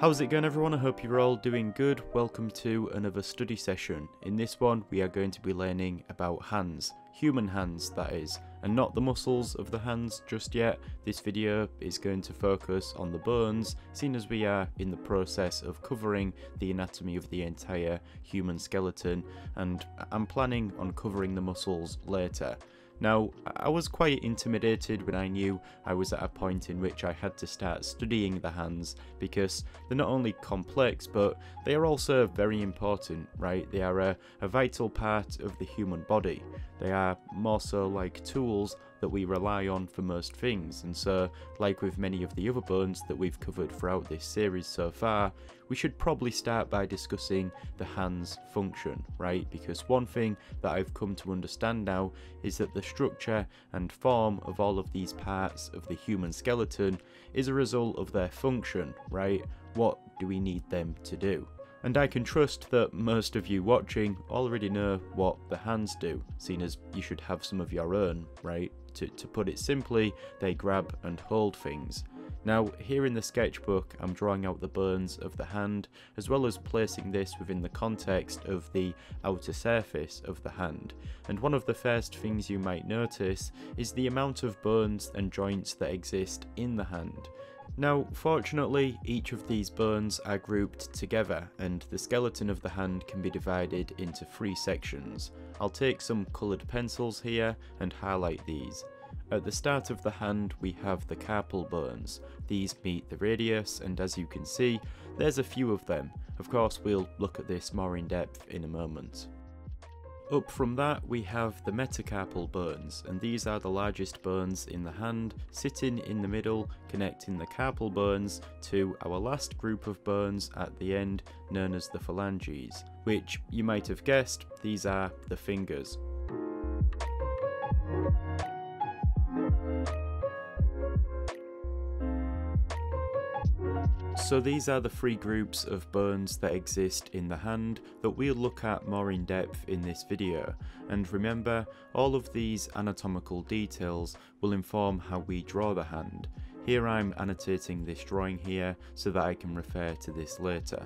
How's it going everyone? I hope you're all doing good. Welcome to another study session. In this one we are going to be learning about hands, human hands that is, and not the muscles of the hands just yet. This video is going to focus on the bones, seeing as we are in the process of covering the anatomy of the entire human skeleton and I'm planning on covering the muscles later. Now, I was quite intimidated when I knew I was at a point in which I had to start studying the hands because they're not only complex but they are also very important, right? They are a, a vital part of the human body. They are more so like tools that we rely on for most things, and so, like with many of the other bones that we've covered throughout this series so far, we should probably start by discussing the hand's function, right? Because one thing that I've come to understand now is that the structure and form of all of these parts of the human skeleton is a result of their function, right? What do we need them to do? And I can trust that most of you watching already know what the hands do, seeing as you should have some of your own, right? To, to put it simply, they grab and hold things. Now, here in the sketchbook, I'm drawing out the bones of the hand, as well as placing this within the context of the outer surface of the hand. And one of the first things you might notice is the amount of bones and joints that exist in the hand. Now, fortunately, each of these bones are grouped together and the skeleton of the hand can be divided into three sections. I'll take some coloured pencils here and highlight these. At the start of the hand we have the carpal bones. These meet the radius and as you can see, there's a few of them. Of course we'll look at this more in depth in a moment. Up from that we have the metacarpal bones and these are the largest bones in the hand sitting in the middle connecting the carpal bones to our last group of bones at the end known as the phalanges which you might have guessed these are the fingers. So these are the three groups of bones that exist in the hand that we'll look at more in depth in this video. And remember, all of these anatomical details will inform how we draw the hand. Here I'm annotating this drawing here so that I can refer to this later.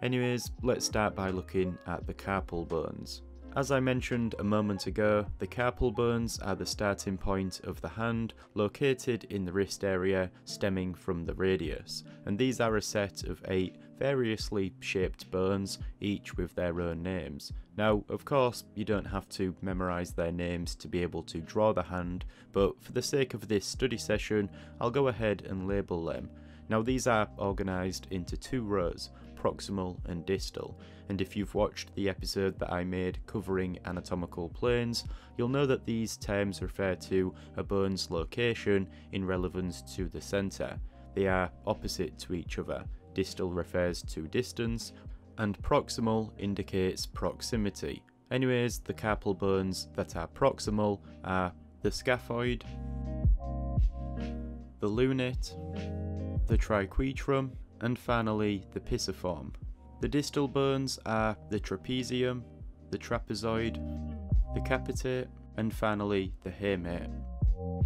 Anyways, let's start by looking at the carpal bones. As I mentioned a moment ago, the carpal bones are the starting point of the hand, located in the wrist area stemming from the radius, and these are a set of eight variously shaped bones, each with their own names. Now, of course, you don't have to memorise their names to be able to draw the hand, but for the sake of this study session, I'll go ahead and label them. Now these are organised into two rows, proximal and distal, and if you've watched the episode that I made covering anatomical planes, you'll know that these terms refer to a bone's location in relevance to the centre. They are opposite to each other. Distal refers to distance, and proximal indicates proximity. Anyways, the carpal bones that are proximal are the scaphoid, the lunate, the triquetrum, and finally the pisiform. The distal bones are the trapezium, the trapezoid, the capitate, and finally the hamate.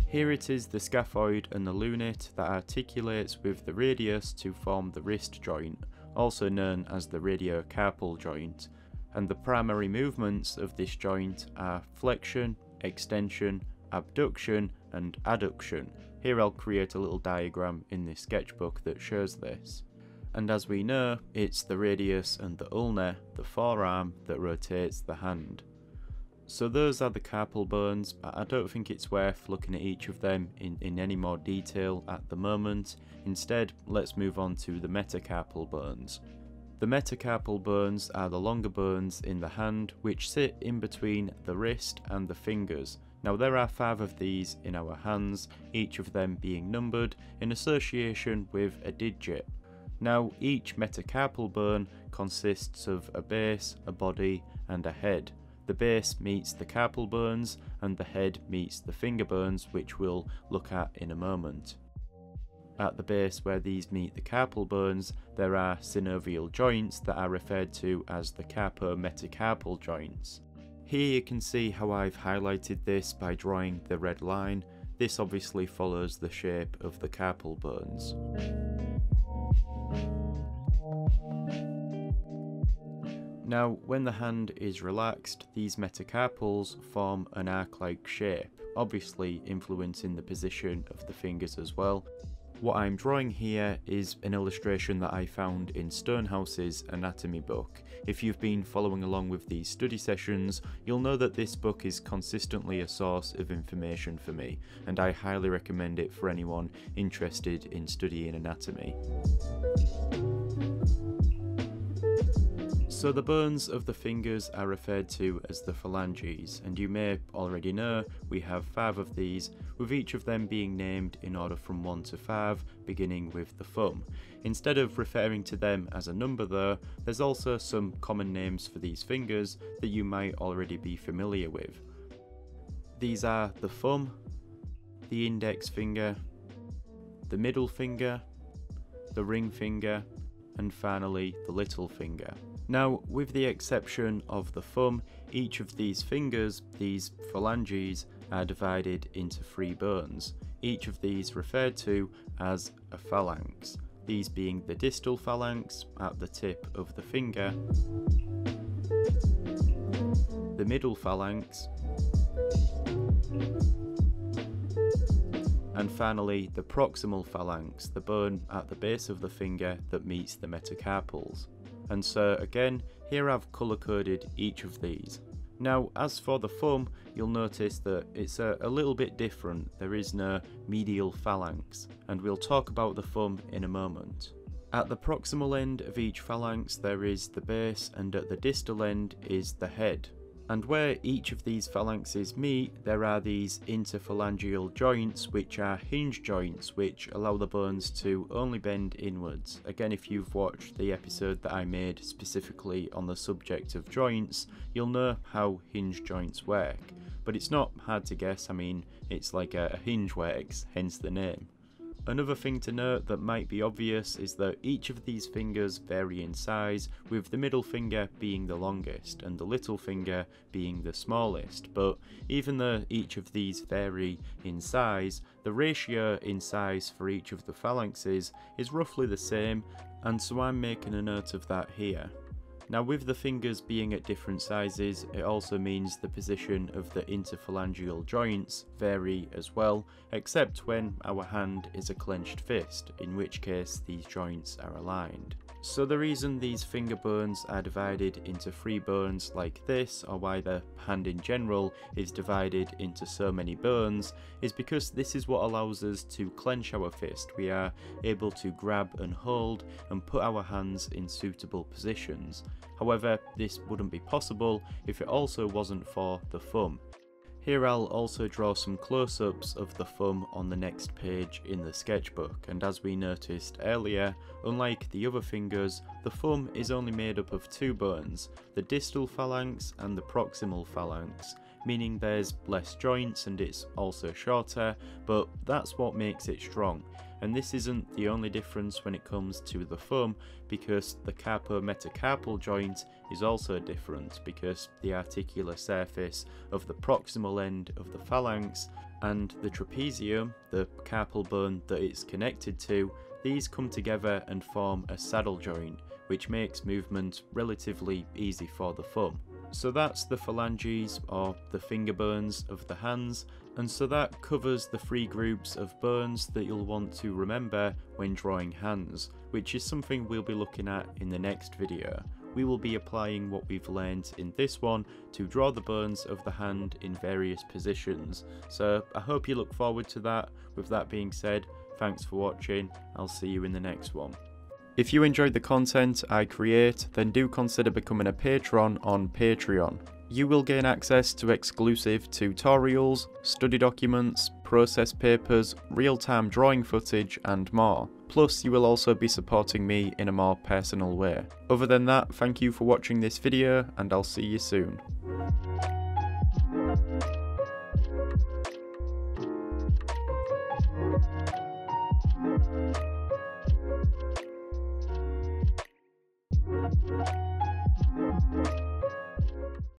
Here it is the scaphoid and the lunate that articulates with the radius to form the wrist joint, also known as the radiocarpal joint, and the primary movements of this joint are flexion, extension, abduction and adduction. Here I'll create a little diagram in this sketchbook that shows this and as we know, it's the radius and the ulna, the forearm, that rotates the hand. So those are the carpal bones, I don't think it's worth looking at each of them in, in any more detail at the moment, instead let's move on to the metacarpal bones. The metacarpal bones are the longer bones in the hand which sit in between the wrist and the fingers. Now there are five of these in our hands, each of them being numbered in association with a digit. Now each metacarpal bone consists of a base, a body and a head. The base meets the carpal bones and the head meets the finger bones which we'll look at in a moment. At the base where these meet the carpal bones there are synovial joints that are referred to as the carpometacarpal joints. Here you can see how I've highlighted this by drawing the red line. This obviously follows the shape of the carpal bones. Now, when the hand is relaxed, these metacarpals form an arc-like shape, obviously influencing the position of the fingers as well. What I'm drawing here is an illustration that I found in Stonehouse's anatomy book. If you've been following along with these study sessions, you'll know that this book is consistently a source of information for me, and I highly recommend it for anyone interested in studying anatomy. So the bones of the fingers are referred to as the phalanges, and you may already know we have five of these, with each of them being named in order from 1 to 5, beginning with the thumb. Instead of referring to them as a number though, there's also some common names for these fingers that you might already be familiar with. These are the thumb, the index finger, the middle finger, the ring finger, and finally the little finger. Now, with the exception of the thumb, each of these fingers, these phalanges, are divided into three bones, each of these referred to as a phalanx, these being the distal phalanx at the tip of the finger, the middle phalanx, and finally the proximal phalanx, the bone at the base of the finger that meets the metacarpals. And so again, here I've colour coded each of these. Now as for the thumb, you'll notice that it's a, a, little bit different, there is no medial phalanx, and we'll talk about the thumb in a moment. At the proximal end of each phalanx there is the base and at the distal end is the head, and where each of these phalanxes meet, there are these interphalangeal joints, which are hinge joints, which allow the bones to only bend inwards. Again, if you've watched the episode that I made specifically on the subject of joints, you'll know how hinge joints work. But it's not hard to guess, I mean, it's like a, hinge works, hence the name. Another thing to note that might be obvious is that each of these fingers vary in size, with the middle finger being the longest and the little finger being the smallest, but even though each of these vary in size, the ratio in size for each of the phalanxes is roughly the same, and so I'm making a note of that here. Now with the fingers being at different sizes, it also means the position of the interphalangeal joints vary as well, except when our hand is a clenched fist, in which case these joints are aligned. So the reason these finger bones are divided into three bones like this, or why the hand in general is divided into so many bones, is because this is what allows us to clench our fist. We are able to grab and hold and put our hands in suitable positions. However, this wouldn't be possible if it also wasn't for the thumb. Here I'll also draw some close-ups of the thumb on the next page in the sketchbook and as we noticed earlier, unlike the other fingers, the thumb is only made up of two bones, the distal phalanx and the proximal phalanx, meaning there's less joints and it's also shorter, but that's what makes it strong. And this isn't the only difference when it comes to the thumb, because the carpometacarpal joint is also different, because the articular surface of the proximal end of the phalanx and the trapezium, the carpal bone that it's connected to, these come together and form a saddle joint, which makes movement relatively easy for the thumb. So that's the phalanges or the finger bones of the hands and so that covers the three groups of bones that you'll want to remember when drawing hands, which is something we'll be looking at in the next video. We will be applying what we've learned in this one to draw the bones of the hand in various positions, so I hope you look forward to that. With that being said, thanks for watching, I'll see you in the next one. If you enjoyed the content I create, then do consider becoming a patron on Patreon. You will gain access to exclusive tutorials, study documents, process papers, real-time drawing footage and more. Plus you will also be supporting me in a more personal way. Other than that, thank you for watching this video and I'll see you soon.